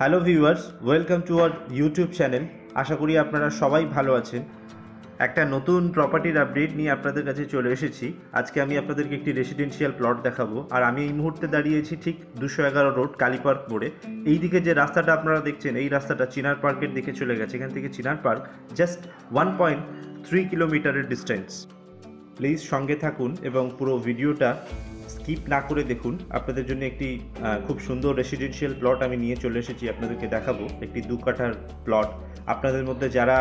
Hello viewers, welcome to our YouTube channel. আশা করি আপনারা সবাই ভালো আছেন। একটা নতুন প্রপার্টির আপডেট নিয়ে আপনাদের কাছে চলে এসেছি। আজকে আমি আপনাদেরকে একটি রেসিডেন্সিয়াল প্লট দেখাবো। আর আমি এই মুহূর্তে দাঁড়িয়েছি ঠিক দুশো এগারো রোড কালী পার্ক মোড়ে। এই দিকে যে রাস্তাটা আপনারা দেখছেন, এই রাস্তাটা চিনার পার্কের দিকে চলে গেছে। এখান থেকে Chinar park just one point three কিলোমিটারের ডিস্টেন্স প্লিজ সঙ্গে থাকুন এবং পুরো ভিডিওটা স্কিপ না করে দেখুন। আপনাদের জন্য একটি খুব সুন্দর রেসিডেন্সিয়াল প্লট আমি নিয়ে চলে এসেছি, আপনাদেরকে দেখাবো একটি দু কাঠার প্লট আপনাদের মধ্যে যারা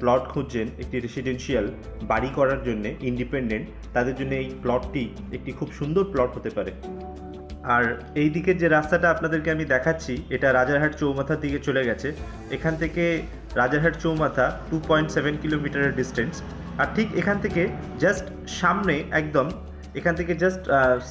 প্লট খুঁজছেন একটি রেসিডেন্সিয়াল বাড়ি করার জন্য ইন্ডিপেন্ডেন্ট তাদের জন্য এই প্লটটি একটি খুব সুন্দর প্লট হতে পারে। আর এই দিকের যে রাস্তাটা আপনাদেরকে আমি দেখাচ্ছি, এটা রাজারহাট চৌমাথার দিকে চলে গেছে। এখান থেকে রাজারহাট চৌমাথা টু পয়েন্ট সেভেন কিলোমিটারের ডিস্টেন্স আর ঠিক এখান থেকে জাস্ট সামনে একদম, এখান থেকে জাস্ট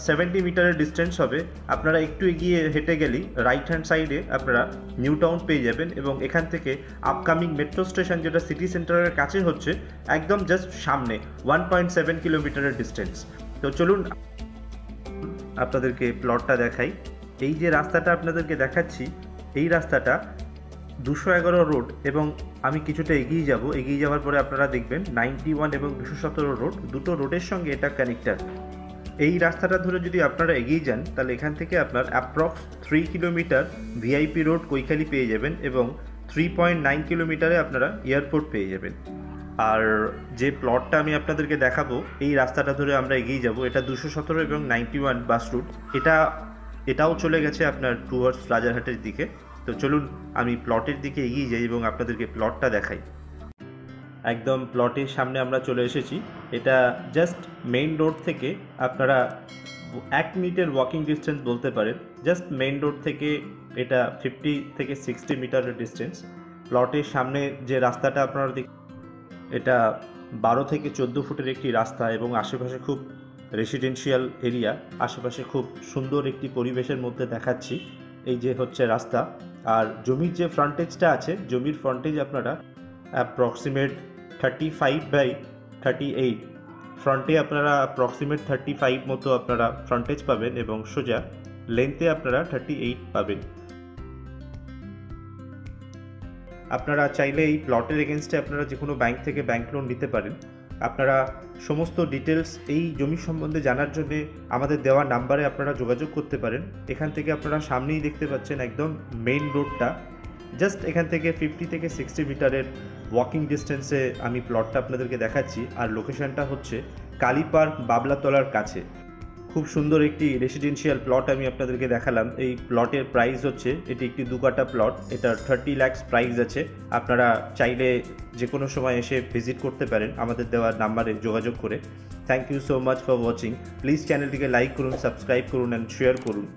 সেভেন্টি মিটারের ডিস্টেন্স হবে। আপনারা একটু এগিয়ে হেঁটে গেলেই রাইট হ্যান্ড সাইডে আপনারা নিউ টাউন পেয়ে যাবেন এবং এখান থেকে আপকামিং মেট্রো স্টেশন যেটা সিটি সেন্টারের কাছে হচ্ছে, একদম জাস্ট সামনে ওয়ান পয়েন্ট সেভেন কিলোমিটারের ডিস্টেন্স তো চলুন, আপনাদেরকে প্লটটা দেখাই। এই যে রাস্তাটা আপনাদেরকে দেখাচ্ছি, এই রাস্তাটা দুশো এগারো রোড এবং আমি কিছুটা এগিয়ে যাব। এগিয়ে যাওয়ার পরে আপনারা দেখবেন নাইনটি ওয়ান এবং দুশো সতেরো রোড, দুটো রোডের সঙ্গে এটা কানেক্টার এই রাস্তাটা ধরে যদি আপনারা এগিয়ে যান, তাহলে এখান থেকে আপনার approx three kilometre VIP road Kaikhali পেয়ে যাবেন এবং থ্রি পয়েন্ট নাইন কিলোমিটারে আপনারা এয়ারপোর্ট পেয়ে যাবেন। আর যে প্লটটা আমি আপনাদেরকে দেখাবো, এই রাস্তাটা ধরে আমরা এগিয়ে যাব। এটা দুশো সতেরো এবং নাইনটি ওয়ান বাস রুট এটা, এটাও চলে গেছে আপনার টুয়ার্ডস রাজারহাটের দিকে। তো চলুন আমি প্লটের দিকে এগিয়ে যাই এবং আপনাদেরকে প্লটটা দেখাই। একদম প্লটের সামনে আমরা চলে এসেছি। এটা জাস্ট মেইন রোড থেকে আপনারা এক মিনিটের ওয়াকিং ডিস্টেন্স বলতে পারেন। জাস্ট মেইন রোড থেকে এটা ফিফটি থেকে সিক্সটি মিটারের ডিস্টেন্স প্লটের সামনে যে রাস্তাটা আপনারা দেখ এটা বারো থেকে চোদ্দ ফুটের একটি রাস্তা এবং আশেপাশে খুব রেসিডেন্সিয়াল এরিয়া আশেপাশে খুব সুন্দর একটি পরিবেশের মধ্যে দেখাচ্ছি। এই যে হচ্ছে রাস্তা। আর জমির যে ফ্রন্টেজটা আছে, জমির ফ্রন্টেজ আপনারা approximate thirty five by thirty eight ফ্রন্টে আপনারা অ্যাপ্রক্সিমেট থার্টি ফাইভ মতো আপনারা ফ্রন্টেজ পাবেন এবং সোজা লেন্থে আপনারা থার্টি এইট পাবেন। আপনারা চাইলে এই প্লটের এগেনস্টে আপনারা যে কোনো ব্যাংক থেকে ব্যাংক লোন নিতে পারেন। আপনারা সমস্ত ডিটেলস এই জমি সম্বন্ধে জানার জন্য আমাদের দেওয়া নাম্বারে আপনারা যোগাযোগ করতে পারেন। এখান থেকে আপনারা সামনেই দেখতে পাচ্ছেন একদম মেইন রোডটা জাস্ট এখান থেকে ফিফটি থেকে সিক্সটি মিটারের ওয়াকিং ডিস্টেন্সে আমি প্লটটা আপনাদেরকে দেখাচ্ছি। আর লোকেশানটা হচ্ছে কালীপার্ক বাবলাতলার কাছে। খুব সুন্দর একটি রেসিডেন্সিয়াল প্লট আমি আপনাদেরকে দেখালাম। এই প্লটের প্রাইস হচ্ছে, এটি একটি দু কাটা প্লট এটা থার্টি ল্যাক্স প্রাইস আছে। আপনারা চাইলে যে কোনো সময় এসে ভিজিট করতে পারেন, আমাদের দেওয়ার নাম্বারে যোগাযোগ করে। Thank you so much for watching please চ্যানেলটিকে লাইক করুন সাবস্ক্রাইব করুন অ্যান্ড শেয়ার করুন।